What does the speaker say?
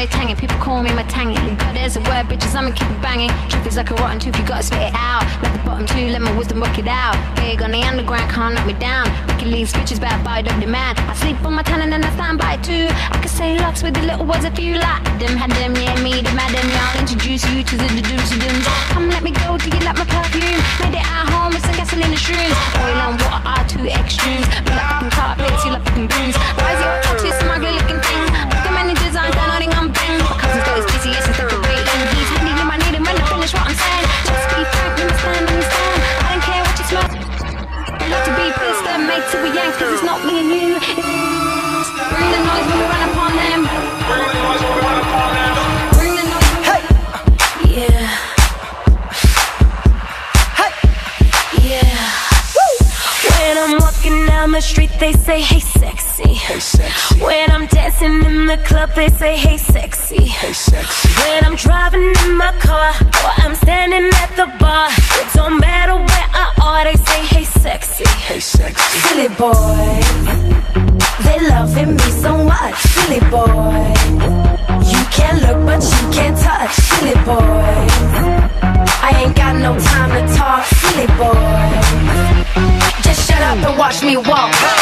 say tangy, people call me my tangy. There's a word, bitches, I'ma keep it banging. Truth is like a rotten tooth, you gotta spit it out. Let the bottom two, let my wisdom work it out. Big on the underground, can't knock me down. Wicked leaves, bitches, bad body, don't demand. I sleep on my tan and then I stand by too. I can say lots with the little words if you like. Them had them, yeah, me, them had them, yeah. I'll introduce you to the dooms, dooms. Come let me go, do you like my perfume? Made it at home with some gasoline and shrooms. Oil on water, R2 down the street, they say, hey, sexy. Hey, sexy. When I'm dancing in the club, they say, hey, sexy. Hey, sexy. When I'm driving in my car, or I'm standing at the bar, it don't matter where I are, they say, hey, sexy. Hey, sexy. Silly boy, they loving me so much. Silly boy, you watch me walk.